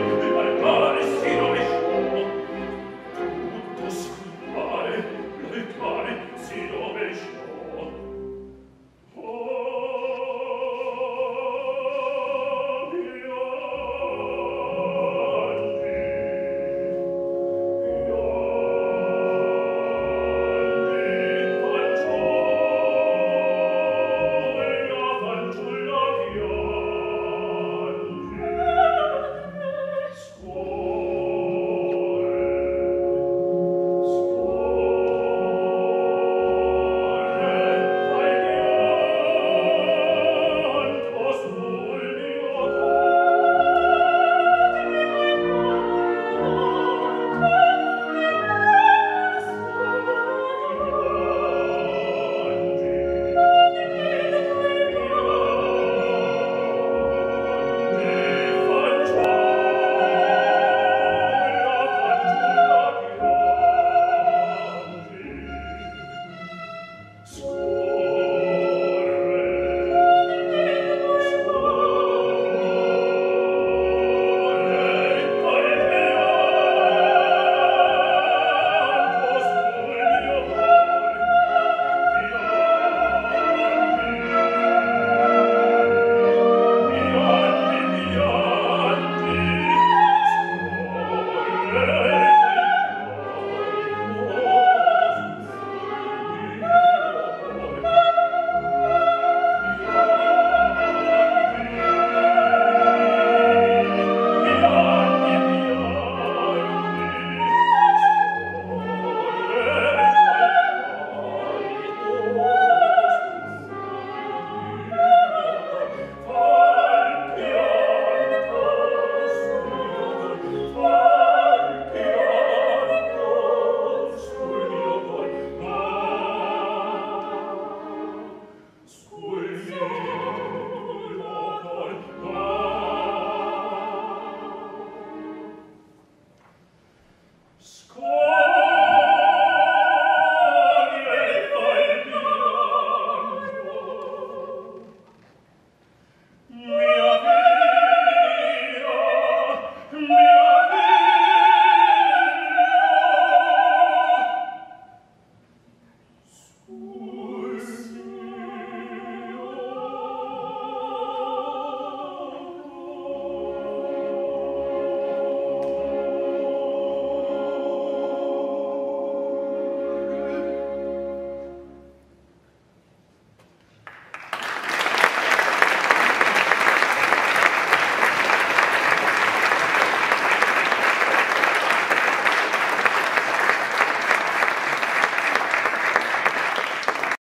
Amen.